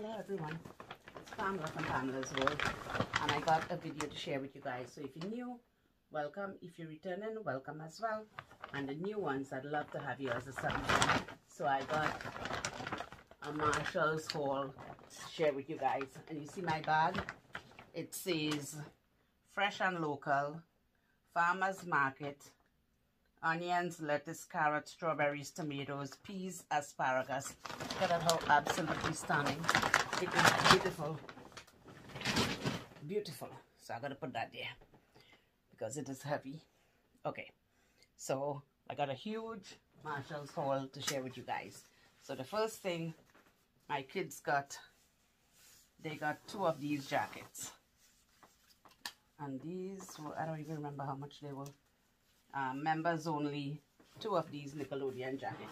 Hello everyone, it's Pamela from Pamela's World and I got a video to share with you guys. So if you're new, welcome. If you're returning, welcome as well. And the new ones, I'd love to have you as a subscriber. So I got a Marshall's haul to share with you guys. And you see my bag? It says fresh and local, farmer's market, onions, lettuce, carrots, strawberries, tomatoes, peas, asparagus. Look at how absolutely stunning. Beautiful. Beautiful. So I gotta put that there because it is heavy. Okay, so I got a huge Marshall's haul to share with you guys. So the first thing my kids got, they got two of these jackets. And these, I don't even remember how much they were. Uh, members only, two of these Nickelodeon jackets.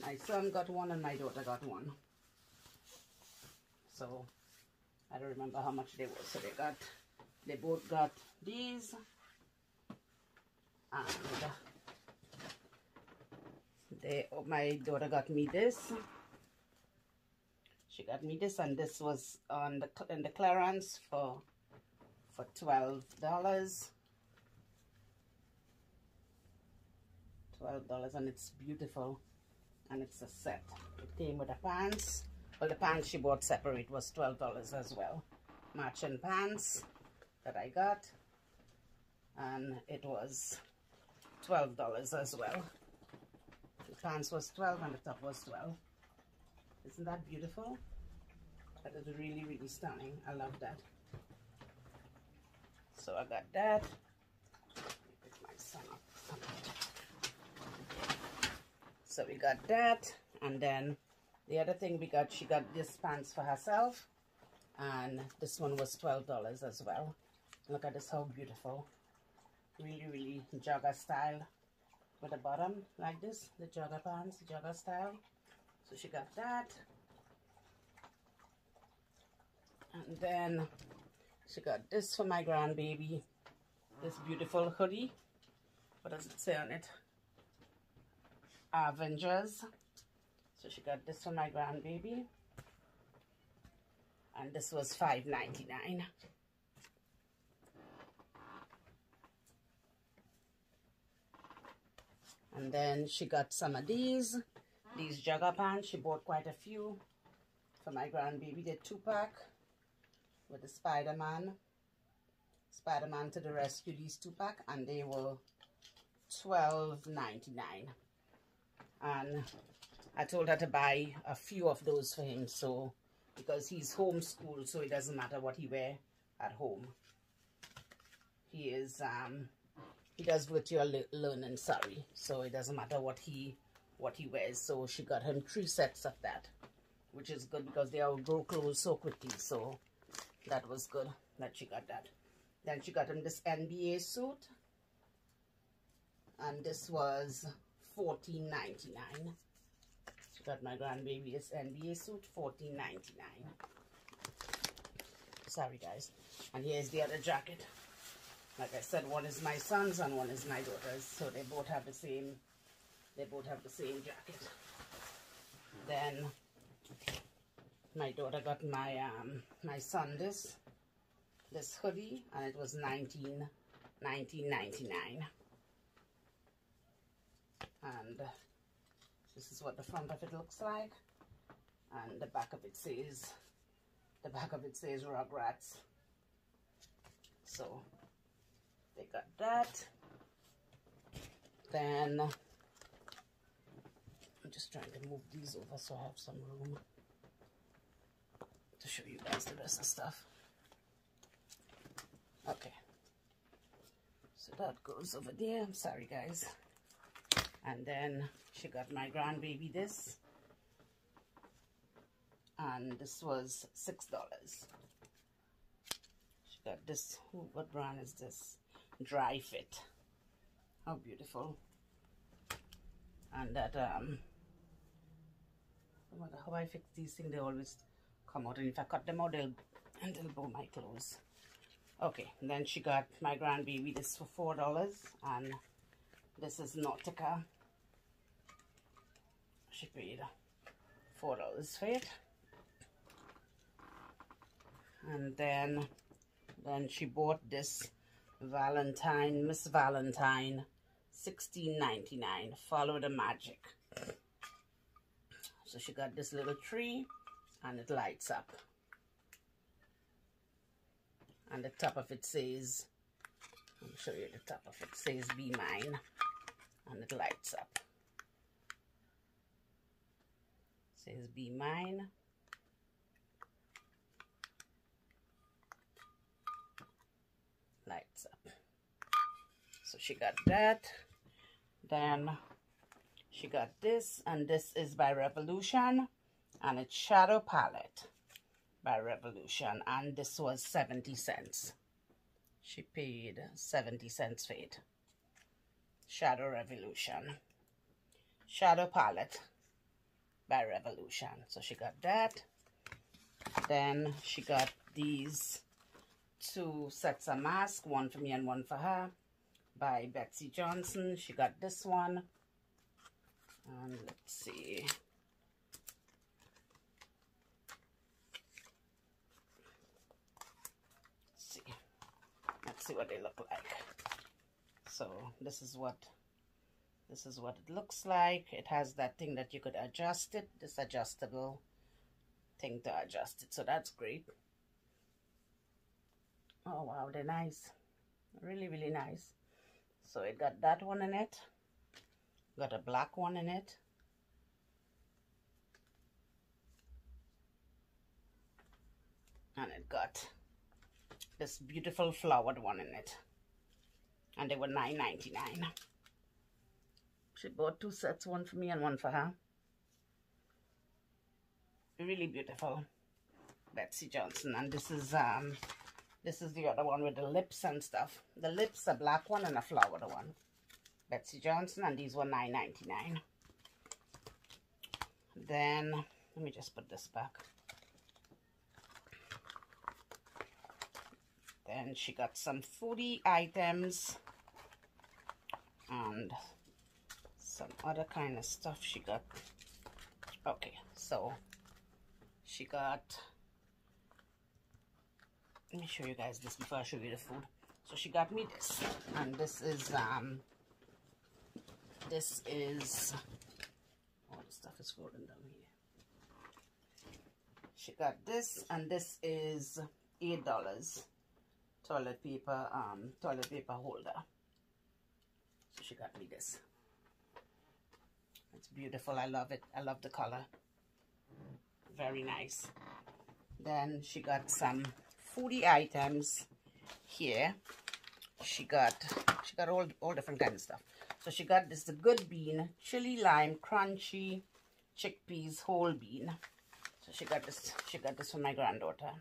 My son got one and my daughter got one. So, I don't remember how much they were. So they got, they both got these. And they, oh, my daughter got me this. She got me this and this was on the, in the clearance for, for $12. $12 and it's beautiful and it's a set it came with the pants well the pants she bought separate was $12 as well. Matching pants that I got. And it was $12 as well. The pants was 12 and the top was 12 isn't that beautiful? That is really really stunning. I love that. So I got that. So we got that and then the other thing we got she got this pants for herself and this one was $12 as well. Look at this how beautiful. Really really jogger style. With the bottom like this the jogger pants jogger style. So she got that. And then she got this for my grandbaby this beautiful hoodie. What does it say on it? Avengers. So she got this for my grandbaby. And this was $5.99. And then she got some of these. These jogger pants. She bought quite a few for my grandbaby. The two-pack with the Spider-Man. Spider-Man to the rescue. These two-pack. And they were $12.99 and I told her to buy a few of those for him so because he's homeschooled so it doesn't matter what he wear at home. He is um he does virtual learning sorry so it doesn't matter what he what he wears. So she got him three sets of that which is good because they all grow clothes so quickly. So that was good that she got that. Then she got him this NBA suit and this was fourteen ninety nine. Got my grandbaby's NBA suit, fourteen ninety nine. Sorry guys. And here's the other jacket. Like I said, one is my son's and one is my daughter's. So they both have the same they both have the same jacket. Then my daughter got my um my son this this hoodie and it was 19 19.99 and this is what the front of it looks like. And the back of it says the back of it says Rugrats. So they got that. Then I'm just trying to move these over so I have some room to show you guys the rest of stuff. Okay. So that goes over there. I'm sorry guys and then she got my grandbaby this. And this was six dollars. She got this. What brand is this? Dri-FIT. how beautiful. And that um no matter how I fix these things they always come out. And if I cut them out they'll and they'll bow my clothes. Okay then she got my grandbaby this for four dollars. And this is Nautica she paid four dollars for it. And then then she bought this Valentine Miss Valentine 16.99 follow the magic. So she got this little tree and it lights up. And the top of it says I'll show you the top of it says be mine. And it lights up says be mine. Lights up. So she got that. Then she got this and this is by revolution and it's shadow palette by revolution and this was 70 cents. She paid 70 cents for it. Shadow revolution. Shadow palette by revolution so she got that then she got these two sets of masks, one for me and one for her, by Betsey Johnson. She got this one. And let's see. Let's see. Let's see what they look like. So this is what this is what it looks like. It has that thing that you could adjust it, this adjustable thing to adjust it. So that's great. Oh wow, they're nice. Really, really nice. So it got that one in it. Got a black one in it. And it got this beautiful flowered one in it. And they were nine ninety nine. She bought two sets, one for me and one for her. Really beautiful. Betsey Johnson. And this is um this is the other one with the lips and stuff. The lips, a black one and a flowered one. Betsey Johnson, and these were nine ninety nine. Then, let me just put this back. Then she got some foodie items and some other kind of stuff she got. Okay, so she got let me show you guys this before I show you the food. So she got me this, and this is um, this is all the stuff is rolling down here. She got this, and this is eight dollars toilet paper um toilet paper holder. So she got me this. It's beautiful. I love it. I love the color. Very nice. Then she got some foodie items here. She got she got all all different kinds of stuff. So she got this the good bean, chili lime, crunchy chickpeas whole bean. So she got this she got this for my granddaughter.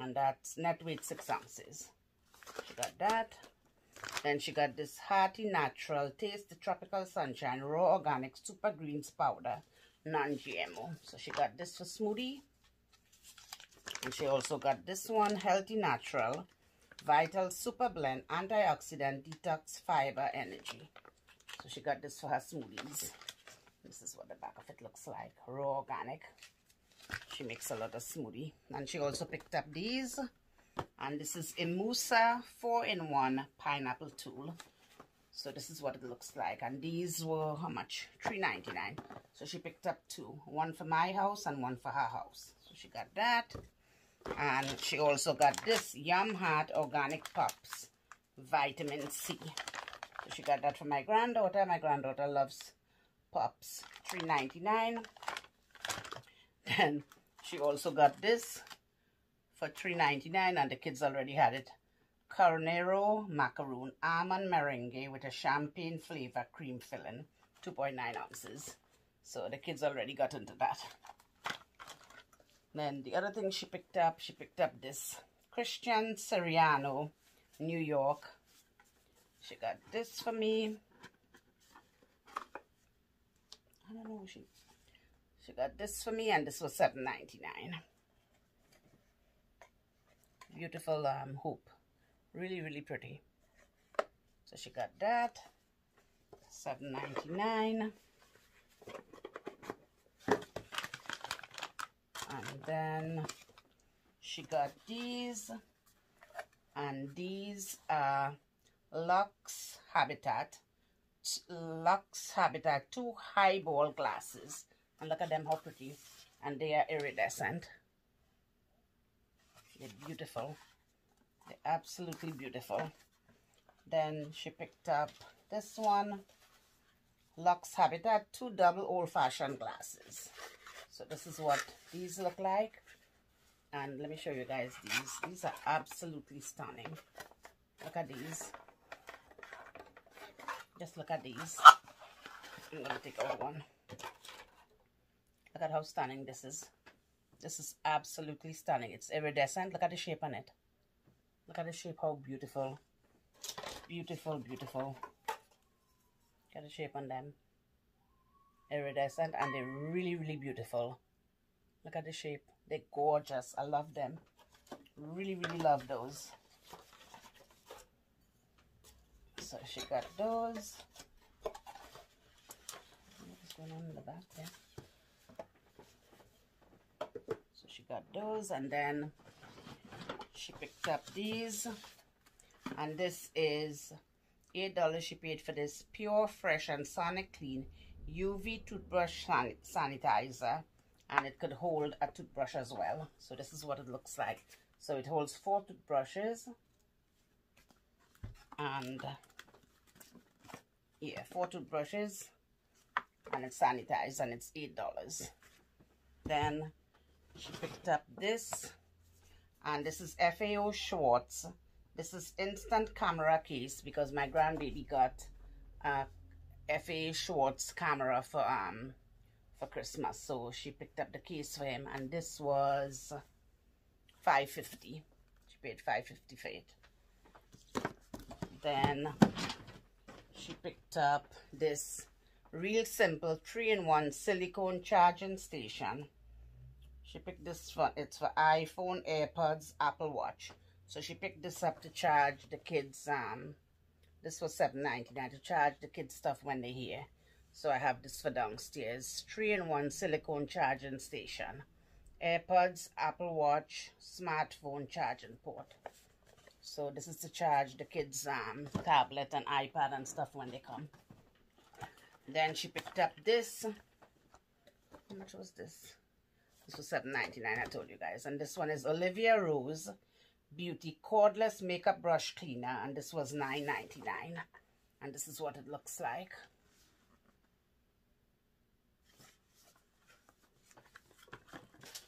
And that's net weight six ounces. She got that. Then she got this hearty natural taste tropical sunshine raw organic super greens powder non-GMO. So she got this for smoothie and she also got this one, Healthy Natural, Vital Super Blend, Antioxidant, Detox, Fiber, Energy. So she got this for her smoothies. This is what the back of it looks like, raw organic. She makes a lot of smoothie. And she also picked up these. And this is a Musa 4-in-1 Pineapple Tool. So this is what it looks like. And these were, how much? $3.99. So she picked up two. One for my house and one for her house. So she got that. And she also got this YumEarth Organic Pops Vitamin C. So she got that for my granddaughter. My granddaughter loves Pops. $3.99. Then she also got this for $3.99 and the kids already had it. Carnero macaroon almond meringue with a champagne flavor cream filling. 2.9 ounces. So the kids already got into that. Then the other thing she picked up, she picked up this Christian Siriano, New York. She got this for me. I don't know. She she got this for me, and this was seven ninety nine. Beautiful um, hoop, really really pretty. So she got that, seven ninety nine. and then she got these. And these are Lux Habitat. Lux Habitat. Two highball glasses. And look at them how pretty. And they are iridescent they're beautiful. They're absolutely beautiful. Then she picked up this one Lux Habitat two double old-fashioned glasses. So this is what these look like. And let me show you guys these. These are absolutely stunning. Look at these. Just look at these. I'm gonna take out one. Look at how stunning this is this is absolutely stunning. It's iridescent. Look at the shape on it. Look at the shape how beautiful. Beautiful beautiful. Look at the shape on them. Iridescent and they're really really beautiful. Look at the shape. They're gorgeous. I love them. Really really love those. So she got those. What's going on in the back there so she got those and then she picked up these. And this is eight dollars she paid for this pure fresh and sonic clean uv toothbrush san sanitizer. And it could hold a toothbrush as well. So this is what it looks like. So it holds four toothbrushes. And yeah four toothbrushes. And it's sanitized and it's eight dollars. Then she picked up this and this is FAO Schwarz. this is instant camera case because my grandbaby got a FAO Schwarz camera for um for Christmas. So she picked up the case for him and this was 550 She paid 550 for it. Then she picked up this real simple 3-in-1 silicone charging station. She picked this for, it's for iPhone, AirPods, Apple Watch. So she picked this up to charge the kids, um, this was $7.99 to charge the kids stuff when they're here. So I have this for downstairs. 3-in-1 silicone charging station. AirPods, Apple Watch, smartphone charging port. So this is to charge the kids' um, tablet and iPad and stuff when they come. Then she picked up this. How much was this? This was $7.99, I told you guys. And this one is Olivia Rose Beauty Cordless Makeup Brush Cleaner. And this was $9.99. And this is what it looks like.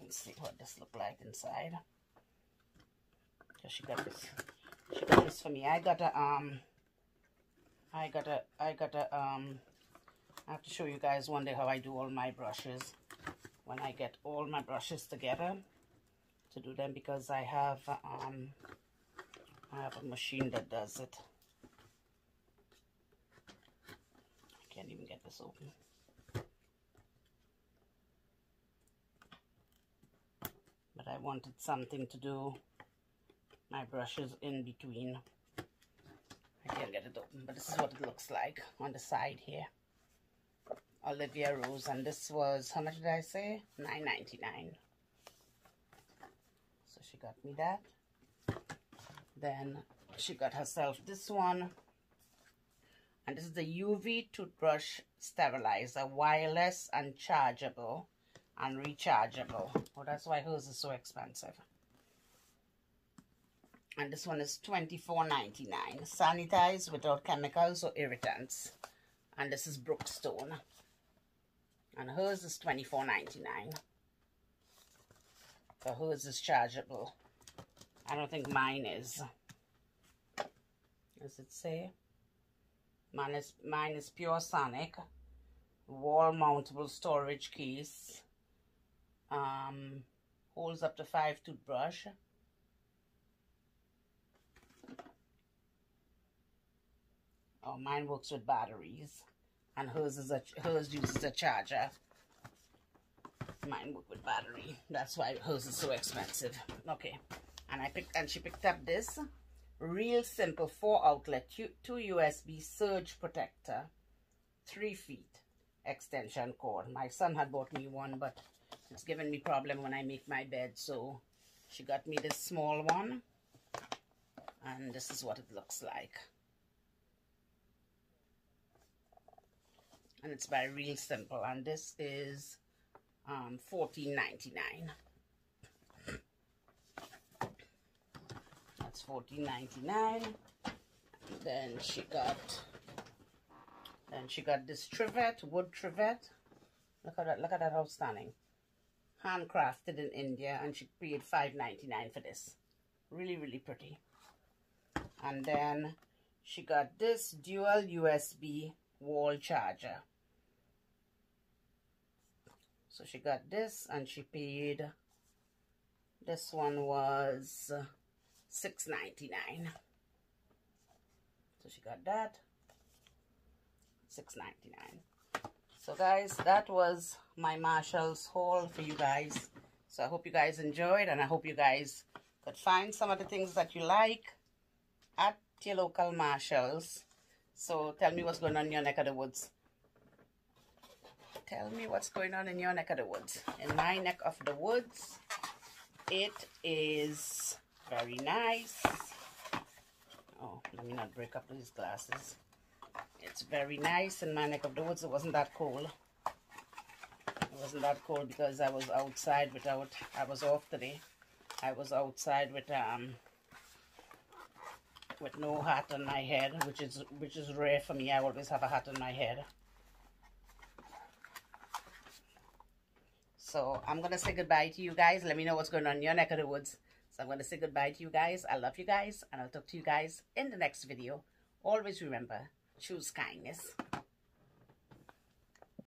Let's see what this look like inside. So she got this. She got this for me. I got a um. I got a. I got a um. I have to show you guys one day how I do all my brushes. When I get all my brushes together to do them because I have um. I have a machine that does it. I can't even get this open. but I wanted something to do my brushes in between. I can't get it open, but this is what it looks like on the side here. Olivia Rose, and this was, how much did I say? Nine ninety nine. So she got me that. Then she got herself this one. And this is the UV toothbrush sterilizer, wireless and chargeable and rechargeable. Oh, that's why hers is so expensive. And this one is $24.99. Sanitized without chemicals or irritants. And this is Brookstone. And hers is $24.99. So hers is chargeable. I don't think mine is. Does it say? Mine is, mine is Pursonic. Wall mountable storage case um, holds up to five toothbrush. Oh, mine works with batteries, and hers is a hers uses a charger. Mine work with battery. That's why hers is so expensive. Okay, and I picked and she picked up this real simple four outlet two USB surge protector, three feet extension cord. My son had bought me one, but it's given me problem when I make my bed, so she got me this small one and this is what it looks like and it's by real simple and this is um 14.99 that's 14.99 then she got then she got this trivet wood trivet look at that look at that outstanding handcrafted in India and she paid $5.99 for this. Really, really pretty. And then she got this dual USB wall charger. So she got this and she paid, this one was $6.99. So she got that, $6.99. So guys, that was my Marshall's haul for you guys. So I hope you guys enjoyed and I hope you guys could find some of the things that you like at your local Marshalls. So tell me what's going on in your neck of the woods. Tell me what's going on in your neck of the woods. In my neck of the woods, it is very nice. Oh, let me not break up these glasses. It's very nice in my neck of the woods. It wasn't that cold. It wasn't that cold because I was outside without, I was off today. I was outside with, um, with no hat on my head, which is, which is rare for me. I always have a hat on my head. So I'm going to say goodbye to you guys. Let me know what's going on in your neck of the woods. So I'm going to say goodbye to you guys. I love you guys. And I'll talk to you guys in the next video. Always remember, choose kindness.